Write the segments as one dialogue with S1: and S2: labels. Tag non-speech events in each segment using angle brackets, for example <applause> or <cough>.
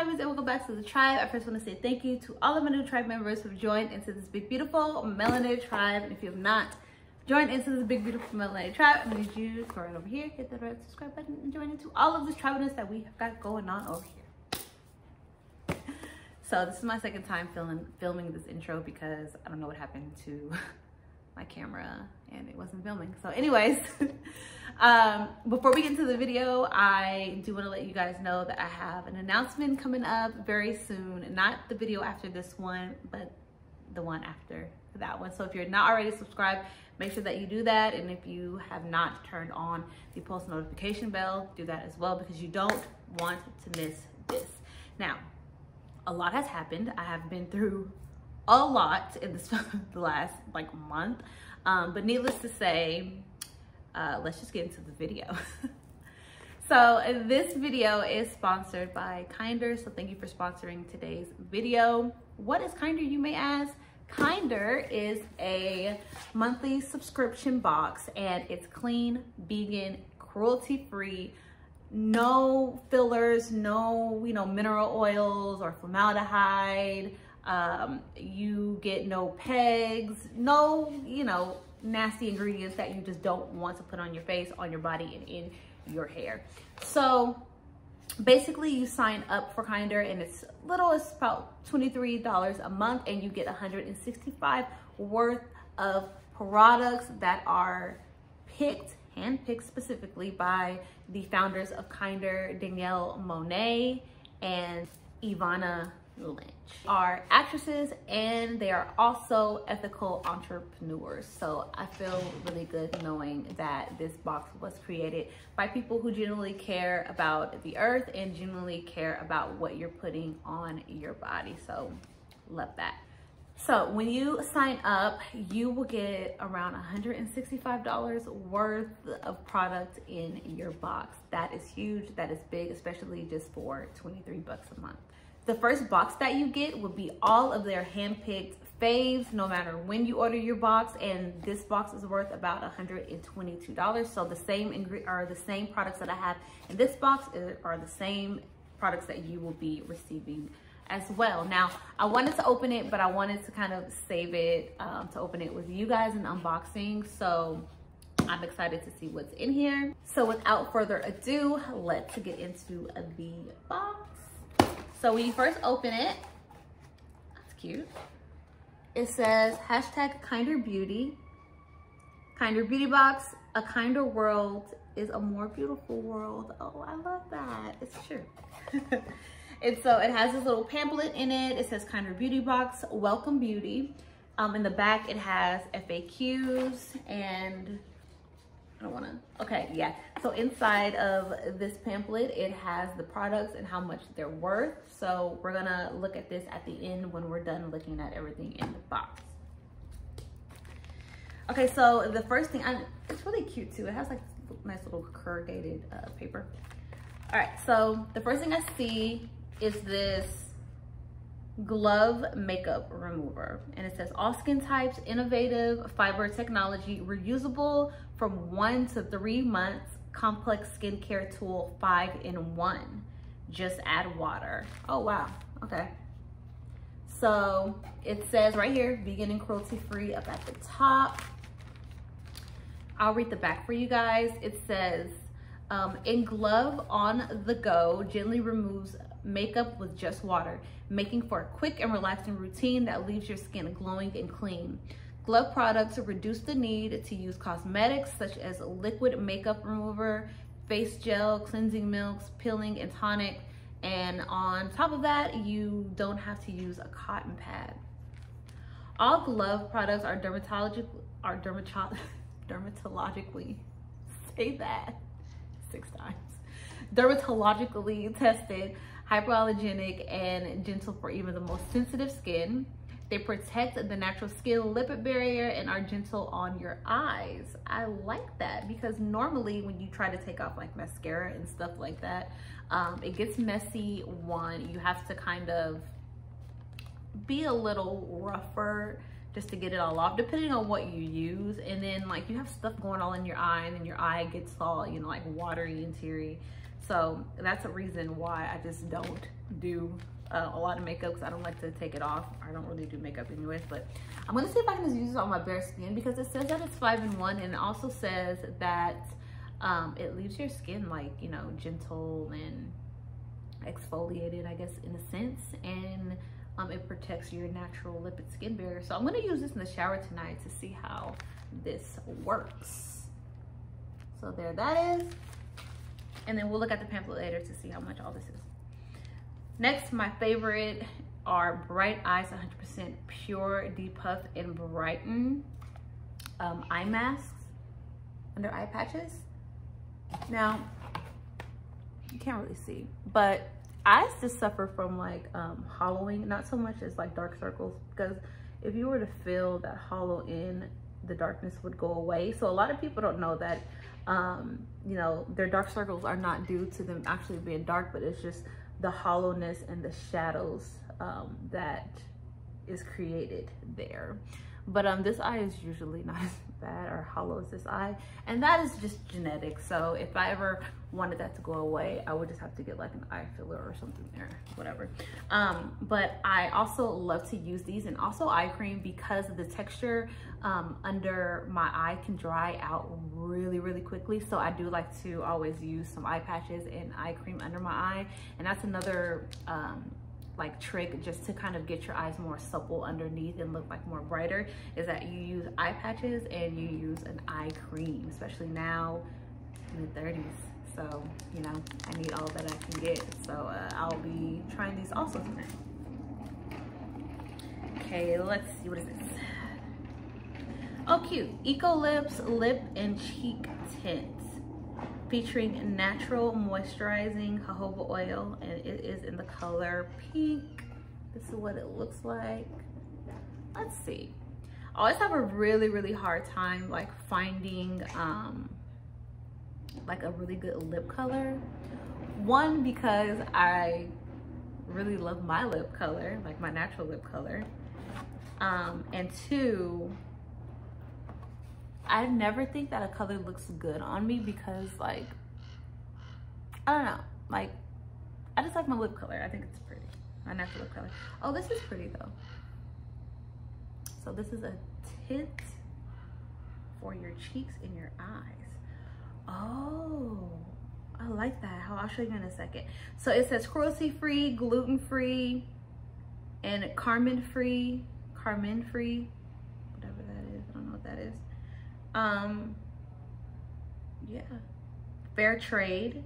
S1: and welcome back to the tribe. I first want to say thank you to all of my new tribe members who've joined into this big beautiful melanated tribe. And if you have not joined into this big beautiful melanated tribe, I need you to right over here, hit that red subscribe button and join into all of this tribalness that we have got going on over here. <laughs> So this is my second time filming filming this intro because I don't know what happened to <laughs> my camera and it wasn't filming. So anyways, <laughs> um, before we get into the video, I do want to let you guys know that I have an announcement coming up very soon. Not the video after this one, but the one after that one. So if you're not already subscribed, make sure that you do that. And if you have not turned on the post notification bell, do that as well because you don't want to miss this. Now, a lot has happened. I have been through a lot in this <laughs> the last like month. Um, but needless to say, uh, let's just get into the video. <laughs> so this video is sponsored by Kinder. So thank you for sponsoring today's video. What is Kinder, you may ask? Kinder is a monthly subscription box and it's clean, vegan, cruelty-free, no fillers, no, you know, mineral oils or formaldehyde, um, you get no pegs, no, you know, nasty ingredients that you just don't want to put on your face, on your body, and in your hair. So basically you sign up for Kinder and it's little it's about $23 a month and you get 165 worth of products that are picked, hand-picked specifically by the founders of Kinder, Danielle Monet and Ivana Lynch are actresses and they are also ethical entrepreneurs. So I feel really good knowing that this box was created by people who genuinely care about the earth and genuinely care about what you're putting on your body. So love that. So when you sign up, you will get around $165 worth of product in your box. That is huge, that is big, especially just for 23 bucks a month. The first box that you get will be all of their handpicked faves, no matter when you order your box. And this box is worth about $122. So the same are the same products that I have in this box are the same products that you will be receiving as well. Now, I wanted to open it, but I wanted to kind of save it um, to open it with you guys in unboxing. So I'm excited to see what's in here. So without further ado, let's get into the box. So when you first open it, that's cute. It says hashtag kinder beauty, kinder beauty box, a kinder world is a more beautiful world. Oh, I love that. It's true. <laughs> and so it has this little pamphlet in it. It says kinder beauty box, welcome beauty. Um, in the back, it has FAQs and I don't wanna, okay, yeah. So inside of this pamphlet, it has the products and how much they're worth. So we're gonna look at this at the end when we're done looking at everything in the box. Okay, so the first thing, I, it's really cute too. It has like nice little corrugated uh, paper. All right, so the first thing I see is this GLOV makeup remover and it says all skin types innovative fiber technology reusable from one to three months complex skincare tool five in one. Just add water. Oh wow. Okay. So it says right here vegan and cruelty free up at the top. I'll read the back for you guys. It says um, in GLOV on the go gently removes makeup with just water, making for a quick and relaxing routine that leaves your skin glowing and clean. GLOV products reduce the need to use cosmetics such as liquid makeup remover, face gel, cleansing milks, peeling and tonic. And on top of that, you don't have to use a cotton pad. All GLOV products are dermatologic are dermatolo <laughs> dermatologically say that six times dermatologically tested hypoallergenic and gentle for even the most sensitive skin. They protect the natural skin lipid barrier and are gentle on your eyes. I like that because normally when you try to take off like mascara and stuff like that, um, it gets messy. One, you have to kind of be a little rougher just to get it all off depending on what you use and then like you have stuff going on in your eye and then your eye gets all you know like watery and teary so that's a reason why I just don't do uh, a lot of makeup because I don't like to take it off. I don't really do makeup anyways, but I'm gonna see if I can just use this on my bare skin because it says that it's five in one and it also says that um, it leaves your skin like, you know, gentle and exfoliated, I guess, in a sense. And um, it protects your natural lipid skin barrier. So I'm gonna use this in the shower tonight to see how this works. So there that is. And then we'll look at the pamphlet later to see how much all this is. Next, my favorite are Bright Eyes 100% Pure Depuff and Brighten um, eye masks under eye patches. Now, you can't really see, but eyes just suffer from like um, hollowing, not so much as like dark circles, because if you were to fill that hollow in, the darkness would go away. So a lot of people don't know that, um, you know, their dark circles are not due to them actually being dark, but it's just the hollowness and the shadows um, that is created there. But um, this eye is usually <laughs> not as bad or hollow as this eye. And that is just genetic. So if I ever wanted that to go away, I would just have to get like an eye filler or something there, whatever. Um, but I also love to use these and also eye cream because the texture um, under my eye can dry out really, really quickly. So I do like to always use some eye patches and eye cream under my eye. And that's another um, like trick just to kind of get your eyes more supple underneath and look like more brighter is that you use eye patches and you use an eye cream, especially now in the 30s. So, you know, I need all that I can get. So uh, I'll be trying these also tonight. Okay, let's see, what is this? Oh, cute. Eco Lips Lip and Cheek Tint featuring natural moisturizing jojoba oil and it is in the color pink. This is what it looks like. Let's see. I always have a really, really hard time like finding um, like a really good lip color. One, because I really love my lip color, like my natural lip color. Um, and two, I never think that a color looks good on me because like, I don't know, like, I just like my lip color. I think it's pretty, my natural lip color. Oh, this is pretty though. So this is a tint for your cheeks and your eyes. Oh, I like that. I'll show you in a second. So it says cruelty-free, gluten-free, and carmine-free, carmine-free, whatever that is. I don't know what that is. Um, yeah. Fair trade.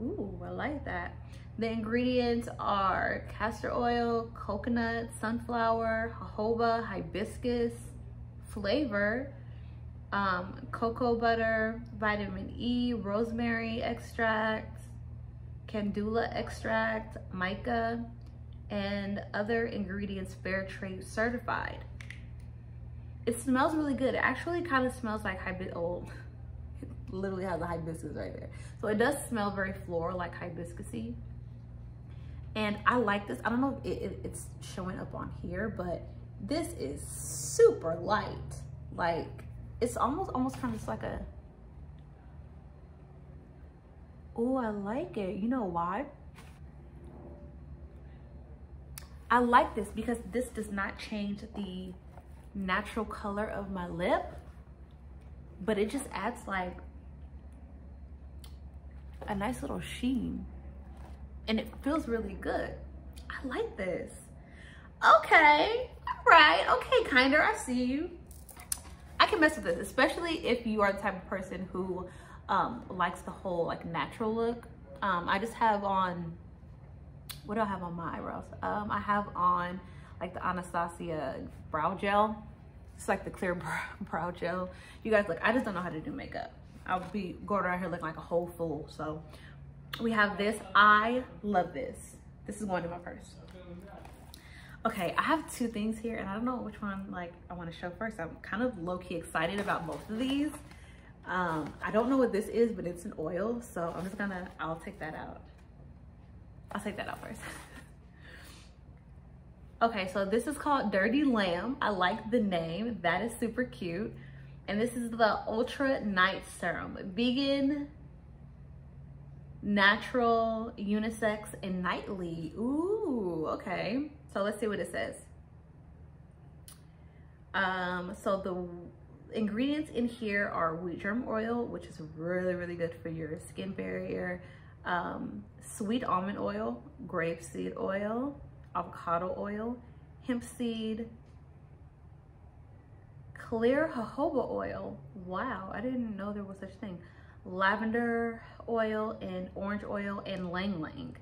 S1: Ooh, I like that. The ingredients are castor oil, coconut, sunflower, jojoba, hibiscus, flavor, um, cocoa butter, vitamin E, rosemary extract, calendula extract, mica, and other ingredients fair trade certified it smells really good. It actually kind of smells like hibiscus. Oh, it <laughs> literally has a hibiscus right there. So it does smell very floral, like hibiscusy. And I like this. I don't know if it, it, it's showing up on here, but this is super light. Like it's almost, almost kind of like a, oh, I like it. You know why? I like this because this does not change the natural color of my lip, but it just adds like a nice little sheen and it feels really good. I like this. Okay, all right, okay, kinder, I see you. I can mess with this, especially if you are the type of person who um, likes the whole like natural look. Um, I just have on, what do I have on my eyebrows? Um, I have on like the Anastasia brow gel. It's like the clear <laughs> brow, gel. You guys, look, I just don't know how to do makeup. I'll be going around here looking like a whole fool. So we have this. I love this. This is going in my purse. Okay, I have two things here and I don't know which one like I want to show first. I'm kind of low-key excited about both of these. Um, I don't know what this is, but it's an oil. So I'm just gonna, I'll take that out. I'll take that out first. <laughs> Okay, so this is called Dirty Lamb. I like the name. That is super cute. And this is the Ultra Night Serum. Vegan, natural, unisex, and nightly. Ooh, okay. So let's see what it says. Um, so the ingredients in here are wheat germ oil, which is really, really good for your skin barrier. Um, sweet almond oil, grapeseed oil, avocado oil, hemp seed, clear jojoba oil. Wow, I didn't know there was such a thing. Lavender oil and orange oil and ylang ylang.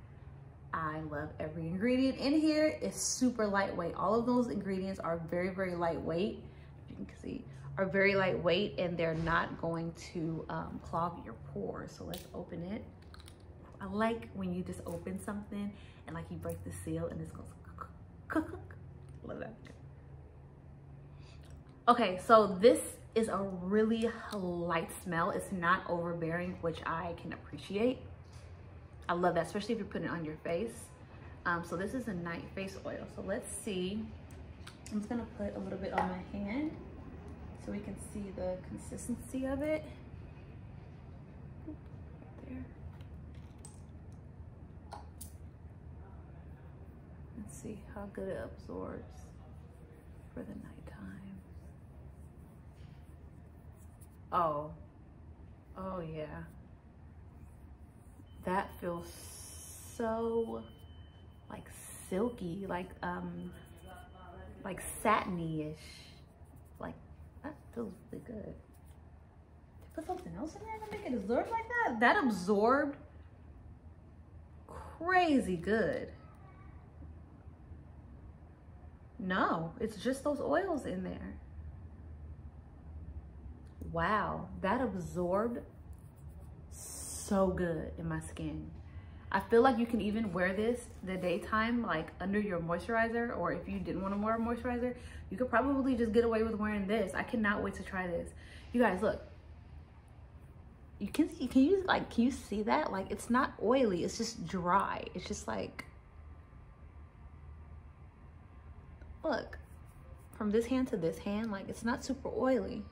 S1: I love every ingredient in here. It's super lightweight. All of those ingredients are very, very lightweight. You can see are very lightweight and they're not going to um, clog your pores. So let's open it. I like when you just open something and like you break the seal and this goes Love that. Okay, so this is a really light smell. It's not overbearing, which I can appreciate. I love that, especially if you're putting it on your face. Um, so this is a night face oil. So let's see. I'm just gonna put a little bit on my hand so we can see the consistency of it. There. Let's see how good it absorbs for the nighttime. Oh, oh yeah. That feels so like silky, like um, like satiny-ish. Like that feels really good. Put something else in there to make it absorb like that? That absorbed crazy good. No, it's just those oils in there. Wow, that absorbed so good in my skin. I feel like you can even wear this the daytime, like under your moisturizer, or if you didn't want to wear a moisturizer, you could probably just get away with wearing this. I cannot wait to try this. You guys, look. You can see, can you like, can you see that? Like, it's not oily, it's just dry. It's just like, look, from this hand to this hand, like it's not super oily.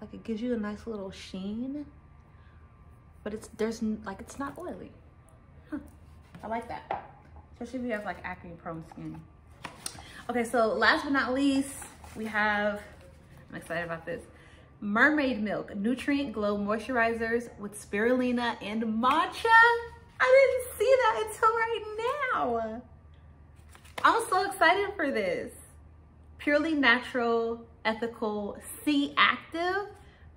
S1: Like it gives you a nice little sheen, but it's, there's like, it's not oily. Huh. I like that, especially if you have like acne prone skin. Okay, so last but not least, we have, I'm excited about this, Mermaid Milk Nutrient Glow Moisturizers with Spirulina and Matcha. I didn't see that until right now. I'm so excited for this. Purely natural, ethical, C-active,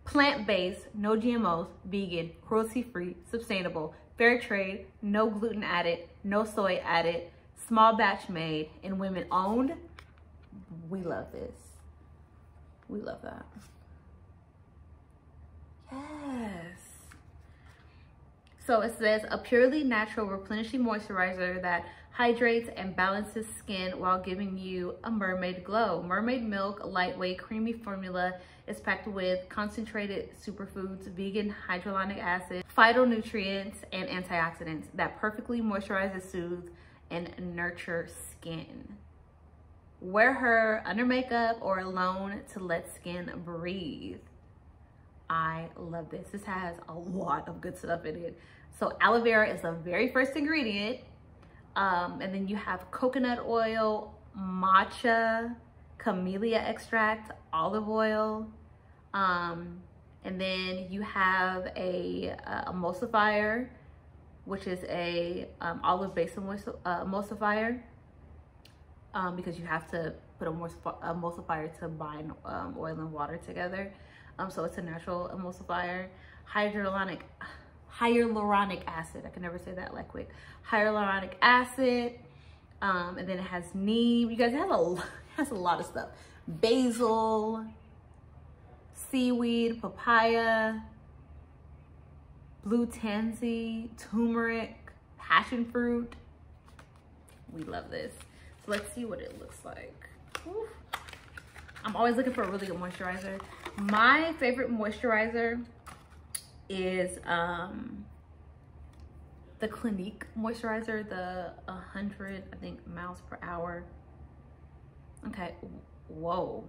S1: plant-based, no GMOs, vegan, cruelty-free, sustainable, fair trade, no gluten added, no soy added, small batch made, and women owned. We love this. We love that. Yes. So it says a purely natural replenishing moisturizer that hydrates and balances skin while giving you a mermaid glow. Mermaid milk, lightweight, creamy formula is packed with concentrated superfoods, vegan hyaluronic acid, phytonutrients, and antioxidants that perfectly moisturizes, soothe, and nurture skin. Wear her under makeup or alone to let skin breathe. I love this. This has a lot of good stuff in it. So aloe vera is the very first ingredient. Um, and then you have coconut oil, matcha, camellia extract, olive oil. Um, and then you have a, a emulsifier, which is a um, olive base uh, emulsifier um, because you have to put a more emulsifier to bind um, oil and water together. Um, so it's a natural emulsifier. Hyaluronic, hyaluronic acid. I can never say that like quick. Hyaluronic acid. Um, and then it has neem. You guys, it has a, <laughs> it has a lot of stuff. Basil, seaweed, papaya, blue tansy, turmeric, passion fruit. We love this. So let's see what it looks like. I'm always looking for a really good moisturizer. My favorite moisturizer is um, the Clinique moisturizer, the 100, I think, miles per hour. Okay, whoa.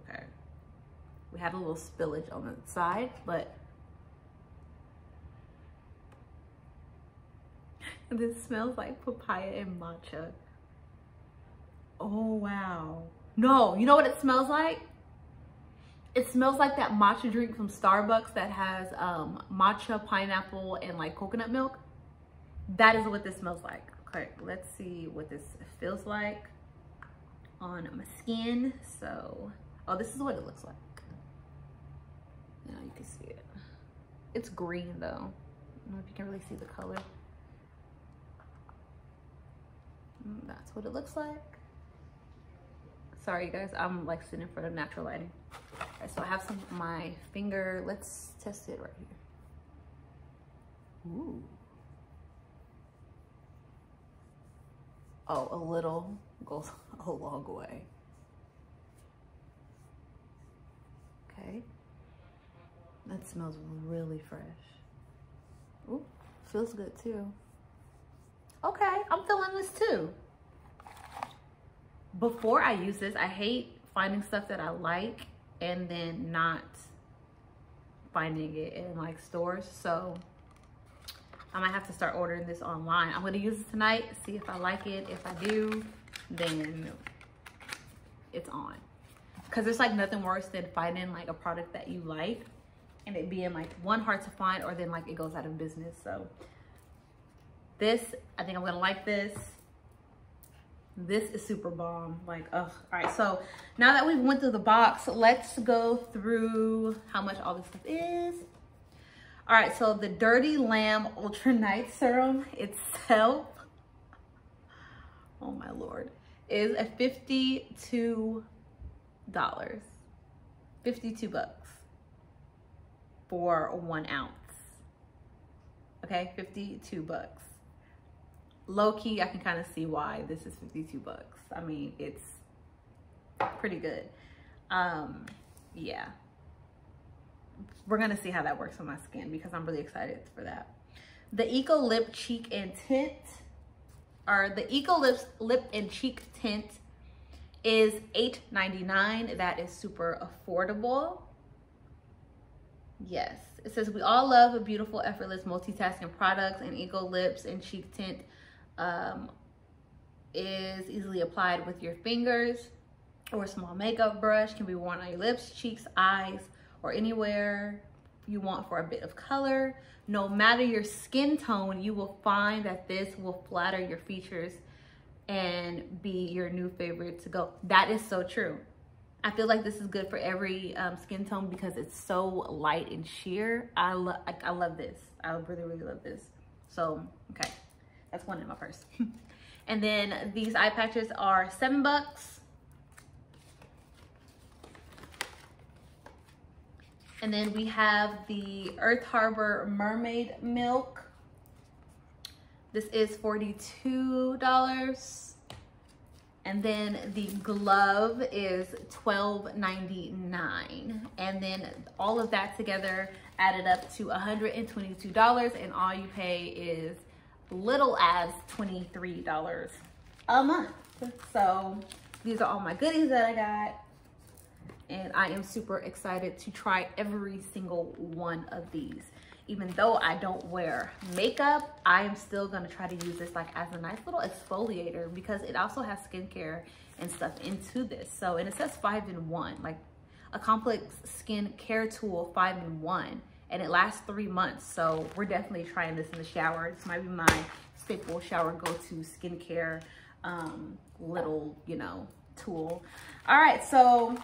S1: Okay. We had a little spillage on the side, but <laughs> this smells like papaya and matcha. Oh, wow. No, you know what it smells like? It smells like that matcha drink from Starbucks that has um, matcha, pineapple, and like coconut milk. That is what this smells like. Okay, let's see what this feels like on my skin. So, oh, this is what it looks like. Now you can see it. It's green though. I don't know if you can really see the color. Mm, that's what it looks like. Sorry you guys, I'm like sitting in front of natural lighting. All right, so I have some my finger. Let's test it right here. Ooh. Oh, a little goes <laughs> a long way. Okay. That smells really fresh. Ooh, feels good too. Okay, I'm feeling this too. Before I use this, I hate finding stuff that I like and then not finding it in like stores. So I might have to start ordering this online. I'm gonna use it tonight, see if I like it. If I do, then it's on. Cause there's like nothing worse than finding like a product that you like and it being like one hard to find or then like it goes out of business. So this, I think I'm gonna like this. This is super bomb. Like, ugh. All right, so now that we've went through the box, let's go through how much all this stuff is. All right, so the Dirty Lamb Ultra Night Serum itself, oh my Lord, is a $52. 52 bucks for one ounce. Okay, 52 bucks. Low key, I can kind of see why this is 52 bucks. I mean, it's pretty good. Um, yeah. We're gonna see how that works on my skin because I'm really excited for that. The Eco Lip Cheek and Tint, or the Eco Lips Lip and Cheek Tint is $8.99. That is super affordable. Yes. It says, we all love a beautiful, effortless multitasking products and Eco Lips and Cheek Tint um, is easily applied with your fingers or a small makeup brush. Can be worn on your lips, cheeks, eyes, or anywhere you want for a bit of color. No matter your skin tone, you will find that this will flatter your features and be your new favorite to go. That is so true. I feel like this is good for every um, skin tone because it's so light and sheer. I love I, I love this. I really, really love this. So, okay, that's one in my purse. <laughs> and then these eye patches are seven bucks. And then we have the Earth Harbor Mermaid Milk. This is $42. And then the GLOV is $12.99. And then all of that together added up to $122 and all you pay is little as $23 a month. So these are all my goodies that I got. And I am super excited to try every single one of these even though I don't wear makeup, I am still gonna try to use this like as a nice little exfoliator because it also has skincare and stuff into this. So, and it says five in one, like a complex skin care tool, five in one, and it lasts three months. So we're definitely trying this in the shower. This might be my staple shower go-to skincare um, little, you know, tool. All right, so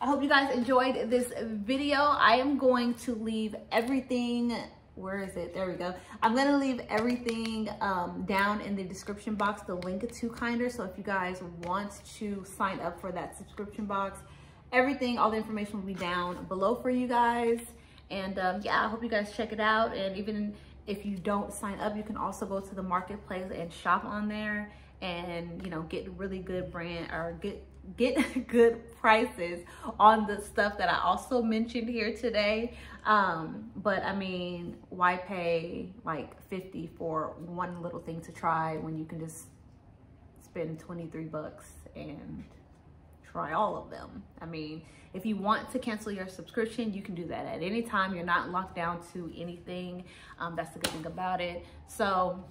S1: I hope you guys enjoyed this video. I am going to leave everything, where is it? There we go. I'm gonna leave everything um, down in the description box, the link to Kinder. So if you guys want to sign up for that subscription box, everything, all the information will be down below for you guys. And um, yeah, I hope you guys check it out. And even if you don't sign up, you can also go to the marketplace and shop on there and, you know, get really good brand or get get <laughs> good prices on the stuff that I also mentioned here today. Um, but I mean, why pay like 50 for one little thing to try when you can just spend 23 bucks and try all of them. I mean, if you want to cancel your subscription, you can do that at any time. You're not locked down to anything. Um, that's the good thing about it. So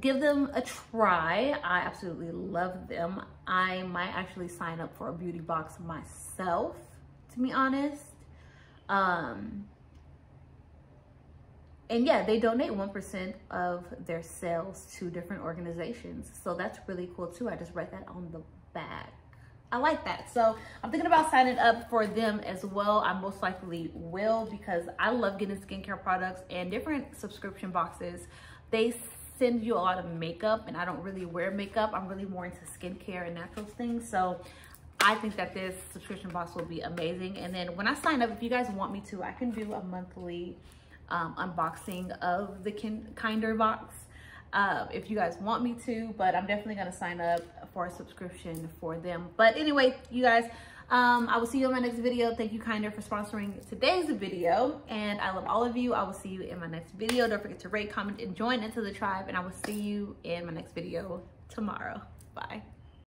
S1: give them a try. I absolutely love them. I might actually sign up for a beauty box myself, to be honest. Um, and yeah, they donate 1% of their sales to different organizations. So that's really cool too. I just write that on the back. I like that. So I'm thinking about signing up for them as well. I most likely will because I love getting skincare products and different subscription boxes. They send you a lot of makeup and I don't really wear makeup. I'm really more into skincare and natural things. So I think that this subscription box will be amazing. And then when I sign up, if you guys want me to, I can do a monthly um, unboxing of the Kinder box uh, if you guys want me to, but I'm definitely gonna sign up for a subscription for them. But anyway, you guys, um, I will see you in my next video. Thank you, Kinder, for sponsoring today's video. And I love all of you. I will see you in my next video. Don't forget to rate, comment, and join into the tribe. And I will see you in my next video tomorrow. Bye.